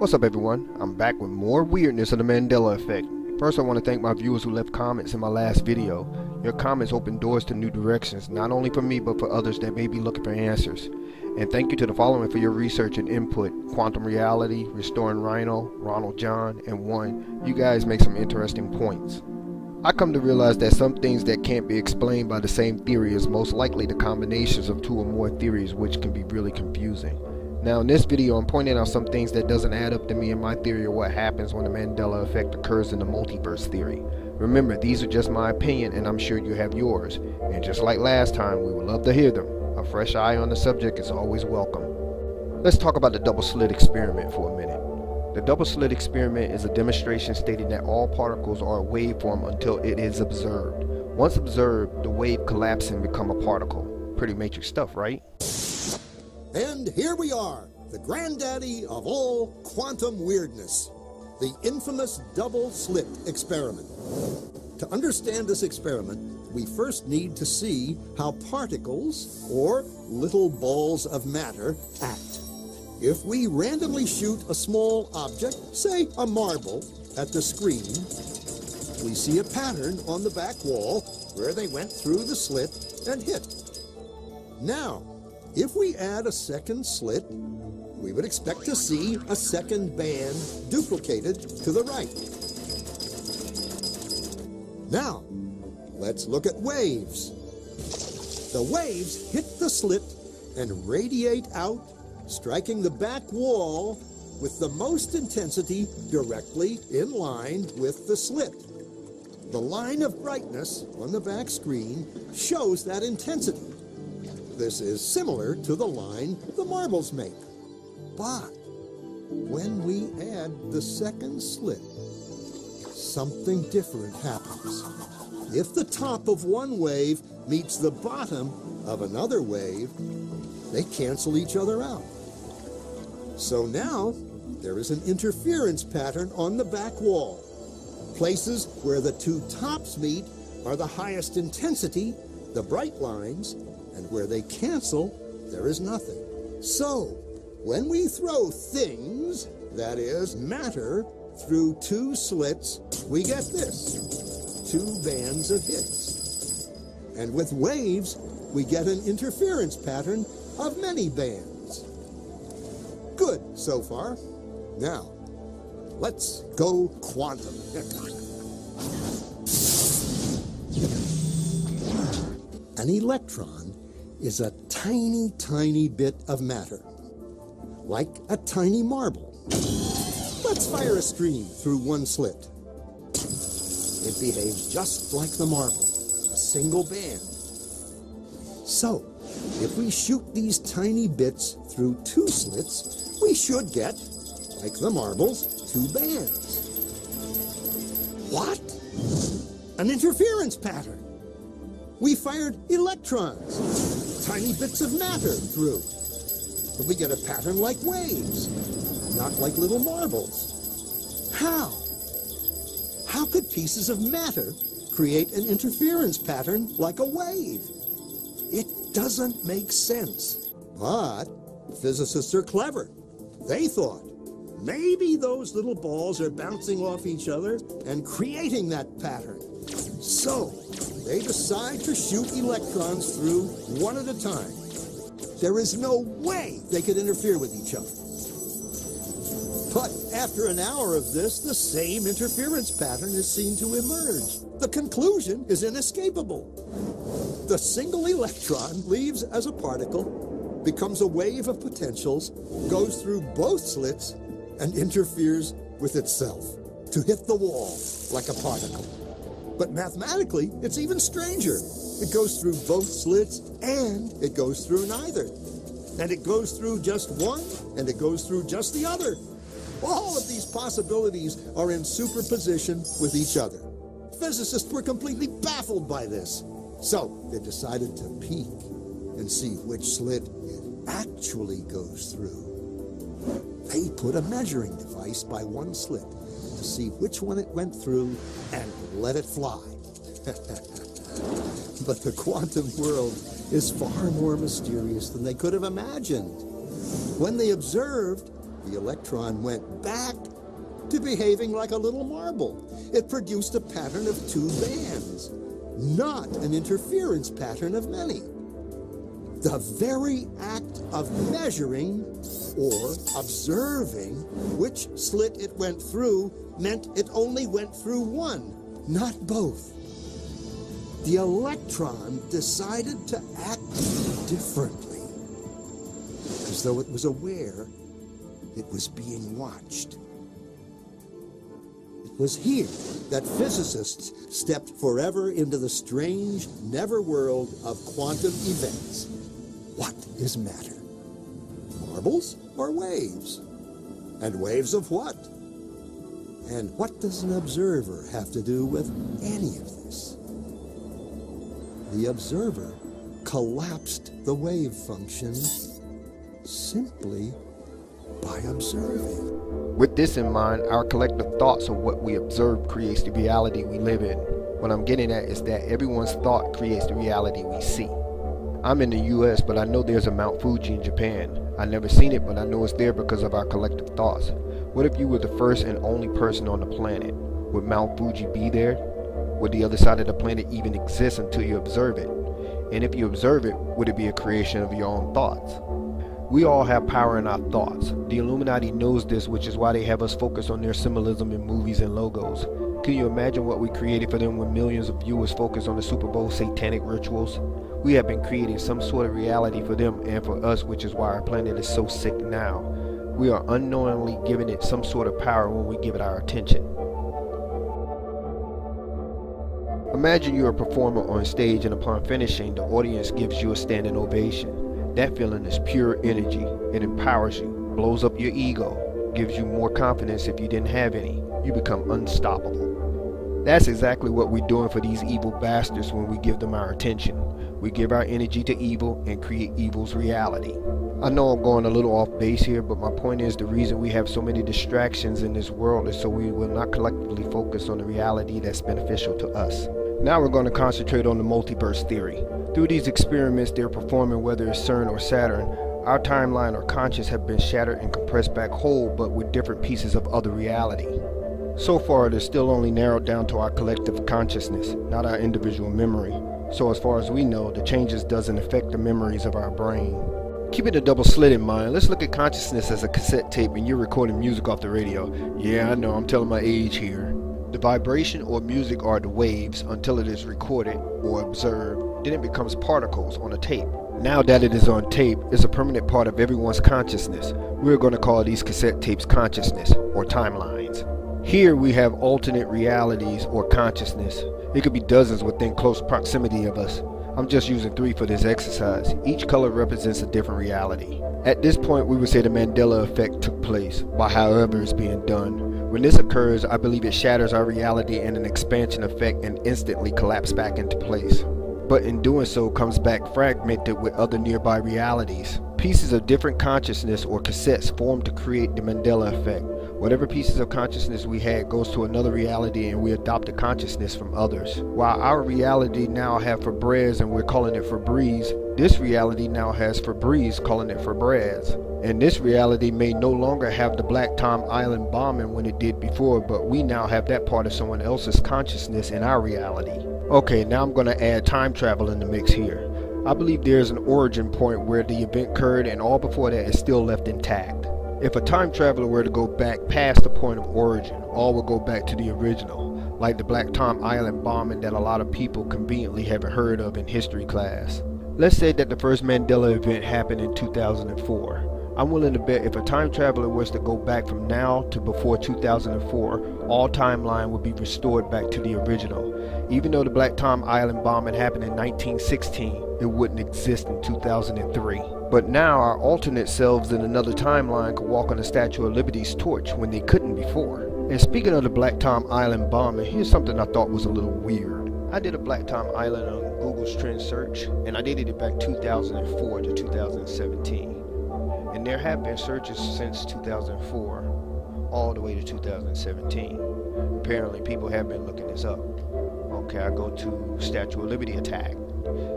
What's up everyone? I'm back with more weirdness of the Mandela effect. First I want to thank my viewers who left comments in my last video. Your comments open doors to new directions, not only for me but for others that may be looking for answers. And thank you to the following for your research and input. Quantum Reality, Restoring Rhino, Ronald John, and One. You guys make some interesting points. I come to realize that some things that can't be explained by the same theory is most likely the combinations of two or more theories which can be really confusing. Now in this video I'm pointing out some things that doesn't add up to me and my theory of what happens when the Mandela effect occurs in the multiverse theory. Remember these are just my opinion and I'm sure you have yours. And just like last time we would love to hear them. A fresh eye on the subject is always welcome. Let's talk about the double slit experiment for a minute. The double slit experiment is a demonstration stating that all particles are a waveform until it is observed. Once observed, the wave collapses and become a particle. Pretty matrix stuff, right? And here we are, the granddaddy of all quantum weirdness, the infamous double slit experiment. To understand this experiment, we first need to see how particles, or little balls of matter, act. If we randomly shoot a small object, say a marble, at the screen, we see a pattern on the back wall where they went through the slit and hit. Now, if we add a second slit, we would expect to see a second band duplicated to the right. Now, let's look at waves. The waves hit the slit and radiate out striking the back wall with the most intensity directly in line with the slit. The line of brightness on the back screen shows that intensity. This is similar to the line the marbles make. But when we add the second slit, something different happens. If the top of one wave meets the bottom of another wave, they cancel each other out. So now there is an interference pattern on the back wall. Places where the two tops meet are the highest intensity, the bright lines, and where they cancel, there is nothing. So, when we throw things, that is, matter, through two slits, we get this two bands of hits. And with waves, we get an interference pattern of many bands. Good so far. Now, let's go quantum. An electron is a tiny, tiny bit of matter, like a tiny marble. Let's fire a stream through one slit. It behaves just like the marble, a single band. So, if we shoot these tiny bits through two slits, we should get, like the marbles, two bands. What? An interference pattern. We fired electrons, tiny bits of matter through. But we get a pattern like waves, not like little marbles. How? How could pieces of matter create an interference pattern like a wave? It doesn't make sense. But physicists are clever. They thought maybe those little balls are bouncing off each other and creating that pattern. So they decide to shoot electrons through one at a time. There is no way they could interfere with each other. But after an hour of this, the same interference pattern is seen to emerge. The conclusion is inescapable. The single electron leaves as a particle becomes a wave of potentials, goes through both slits, and interferes with itself to hit the wall like a particle. But mathematically, it's even stranger. It goes through both slits and it goes through neither. And it goes through just one and it goes through just the other. All of these possibilities are in superposition with each other. Physicists were completely baffled by this. So they decided to peek and see which slit it actually goes through. They put a measuring device by one slit to see which one it went through and let it fly. but the quantum world is far more mysterious than they could have imagined. When they observed, the electron went back to behaving like a little marble. It produced a pattern of two bands, not an interference pattern of many. The very act of measuring or observing which slit it went through meant it only went through one, not both. The electron decided to act differently, as though it was aware it was being watched. It was here that physicists stepped forever into the strange, never world of quantum events. What is matter? Marbles or waves? And waves of what? And what does an observer have to do with any of this? The observer collapsed the wave function simply by observing. With this in mind, our collective thoughts of what we observe creates the reality we live in. What I'm getting at is that everyone's thought creates the reality we see. I'm in the US, but I know there's a Mount Fuji in Japan. I've never seen it, but I know it's there because of our collective thoughts. What if you were the first and only person on the planet? Would Mount Fuji be there? Would the other side of the planet even exist until you observe it? And if you observe it, would it be a creation of your own thoughts? We all have power in our thoughts. The Illuminati knows this, which is why they have us focus on their symbolism in movies and logos. Can you imagine what we created for them when millions of viewers focus on the Super Bowl satanic rituals? We have been creating some sort of reality for them and for us, which is why our planet is so sick now. We are unknowingly giving it some sort of power when we give it our attention. Imagine you're a performer on stage and upon finishing, the audience gives you a standing ovation. That feeling is pure energy. It empowers you, blows up your ego, gives you more confidence if you didn't have any. You become unstoppable. That's exactly what we're doing for these evil bastards when we give them our attention. We give our energy to evil and create evil's reality. I know I'm going a little off base here, but my point is the reason we have so many distractions in this world is so we will not collectively focus on the reality that's beneficial to us. Now we're going to concentrate on the multiverse theory. Through these experiments they're performing, whether it's CERN or Saturn, our timeline or conscience have been shattered and compressed back whole, but with different pieces of other reality. So far, it is still only narrowed down to our collective consciousness, not our individual memory. So as far as we know, the changes doesn't affect the memories of our brain. Keeping a double slit in mind, let's look at consciousness as a cassette tape and you're recording music off the radio. Yeah, I know, I'm telling my age here. The vibration or music are the waves until it is recorded or observed, then it becomes particles on a tape. Now that it is on tape, it's a permanent part of everyone's consciousness. We're going to call these cassette tapes consciousness or timelines. Here we have alternate realities or consciousness. It could be dozens within close proximity of us. I'm just using three for this exercise. Each color represents a different reality. At this point, we would say the Mandela effect took place, by however it's being done. When this occurs, I believe it shatters our reality in an expansion effect and instantly collapses back into place. But in doing so comes back fragmented with other nearby realities. Pieces of different consciousness or cassettes form to create the Mandela effect. Whatever pieces of consciousness we had goes to another reality and we adopt a consciousness from others. While our reality now have Febreze and we're calling it Febreze, this reality now has Febreze calling it Febreze. And this reality may no longer have the Black Tom Island bombing when it did before, but we now have that part of someone else's consciousness in our reality. Okay, now I'm going to add time travel in the mix here. I believe there is an origin point where the event occurred and all before that is still left intact. If a time traveler were to go back past the point of origin, all would go back to the original, like the Black Tom Island bombing that a lot of people conveniently haven't heard of in history class. Let's say that the first Mandela event happened in 2004. I'm willing to bet if a time traveler was to go back from now to before 2004, all timeline would be restored back to the original. Even though the Black Tom Island bombing happened in 1916, it wouldn't exist in 2003. But now our alternate selves in another timeline could walk on the Statue of Liberty's torch when they couldn't before. And speaking of the Black Tom Island bombing, here's something I thought was a little weird. I did a Black Tom Island on Google's trend search, and I dated it back 2004 to 2017 and there have been searches since 2004 all the way to 2017. Apparently, people have been looking this up. Okay, I go to Statue of Liberty attack.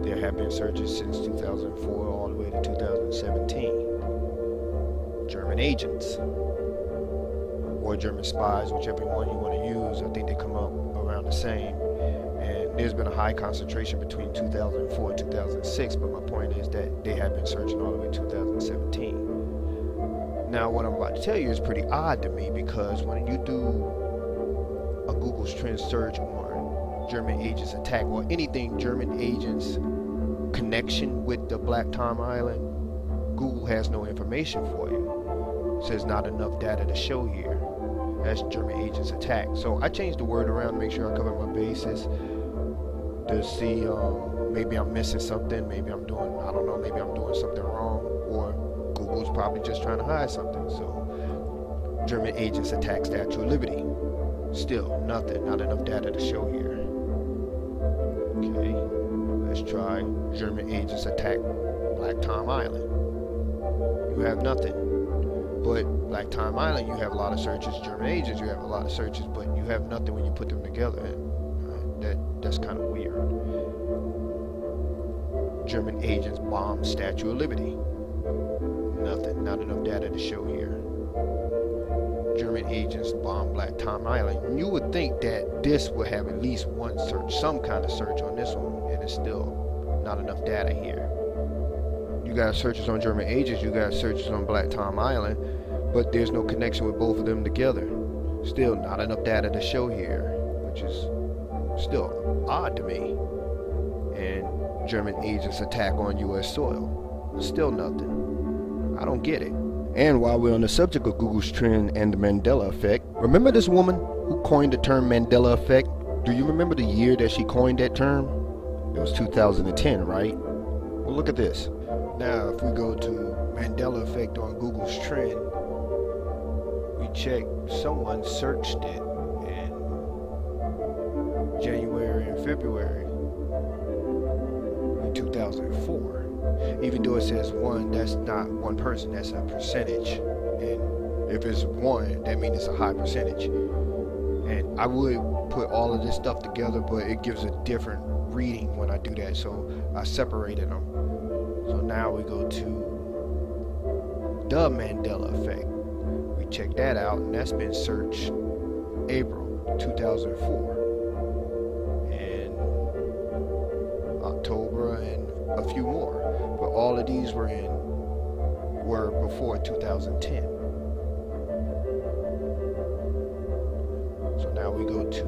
There have been searches since 2004 all the way to 2017. German agents or German spies, whichever one you want to use. I think they come up around the same. And there's been a high concentration between 2004 and 2006, but my point is that they have been searching all the way to 2017. Now, what I'm about to tell you is pretty odd to me because when you do a Google's trend search German agents attack or anything German agents connection with the Black Tom Island, Google has no information for you. Says not enough data to show here. That's German agents attack. So I changed the word around to make sure I cover my bases to see um, maybe I'm missing something, maybe I'm doing I don't know, maybe I'm doing something wrong, or Google's probably just trying to hide something. So, German agents attack Statue of Liberty. Still, nothing, not enough data to show here. Okay, let's try German agents attack Black Tom Island. You have nothing. But Black Tom Island, you have a lot of searches. German agents, you have a lot of searches, but you have nothing when you put them together. That that's kind of weird. German agents bomb Statue of Liberty nothing, not enough data to show here. German agents bomb Black Tom Island. You would think that this would have at least one search, some kind of search on this one, and it's still not enough data here. You got searches on German agents, you got searches on Black Tom Island, but there's no connection with both of them together. Still not enough data to show here, which is still odd to me. And German agents attack on US soil. Still nothing. I don't get it. And while we're on the subject of Google's trend and the Mandela effect, remember this woman who coined the term Mandela effect? Do you remember the year that she coined that term? It was 2010, right? Well, look at this. Now, if we go to Mandela effect on Google's trend, we check someone searched it in January and February in 2004 even though it says one, that's not one person, that's a percentage. And if it's one, that means it's a high percentage. And I would put all of this stuff together, but it gives a different reading when I do that. So I separated them. So now we go to the Mandela effect. We check that out, and that's been searched April 2004. And October and a few more all of these were in were before 2010. So now we go to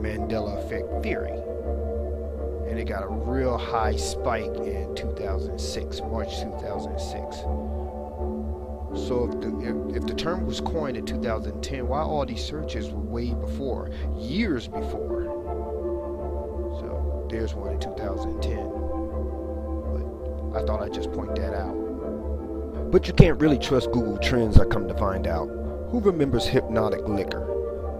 Mandela effect theory. And it got a real high spike in 2006, March 2006. So if the, if, if the term was coined in 2010, why all these searches were way before, years before? So there's one in 2010. I thought I'd just point that out. But you can't really trust Google Trends, I come to find out. Who remembers hypnotic liquor?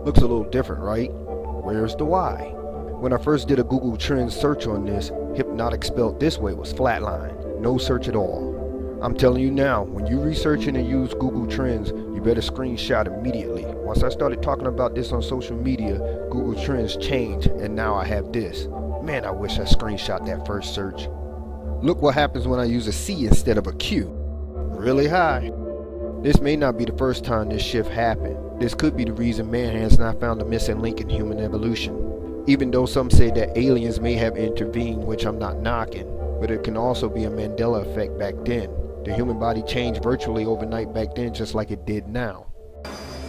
Looks a little different, right? Where's the why? When I first did a Google Trends search on this, hypnotic spelled this way was flatline. No search at all. I'm telling you now, when you're researching and use Google Trends, you better screenshot immediately. Once I started talking about this on social media, Google Trends changed, and now I have this. Man, I wish I screenshot that first search. Look what happens when I use a C instead of a Q. Really high. This may not be the first time this shift happened. This could be the reason man has not found the missing link in human evolution. Even though some say that aliens may have intervened, which I'm not knocking, but it can also be a Mandela effect back then. The human body changed virtually overnight back then just like it did now.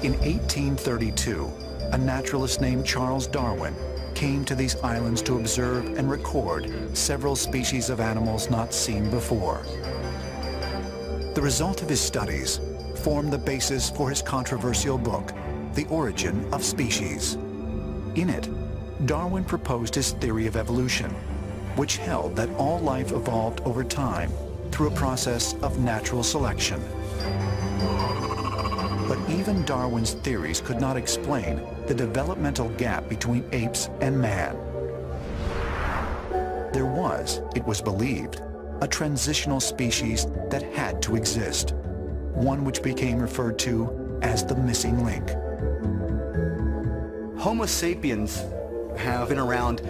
In 1832, a naturalist named Charles Darwin came to these islands to observe and record several species of animals not seen before. The result of his studies formed the basis for his controversial book, The Origin of Species. In it, Darwin proposed his theory of evolution, which held that all life evolved over time through a process of natural selection. But even Darwin's theories could not explain the developmental gap between apes and man. There was, it was believed, a transitional species that had to exist, one which became referred to as the missing link. Homo sapiens have been around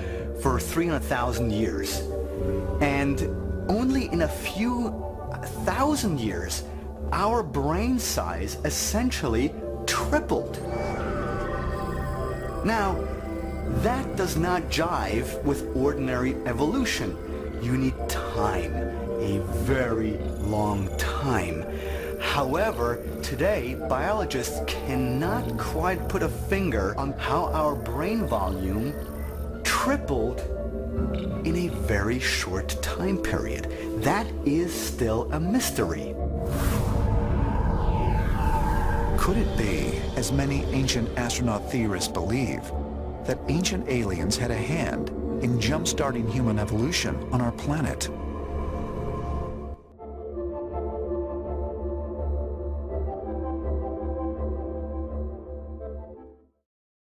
for 300,000 years, and only in a few thousand years our brain size essentially tripled. Now, that does not jive with ordinary evolution. You need time, a very long time. However, today, biologists cannot quite put a finger on how our brain volume tripled in a very short time period. That is still a mystery. Could it be, as many ancient astronaut theorists believe, that ancient aliens had a hand in jump-starting human evolution on our planet?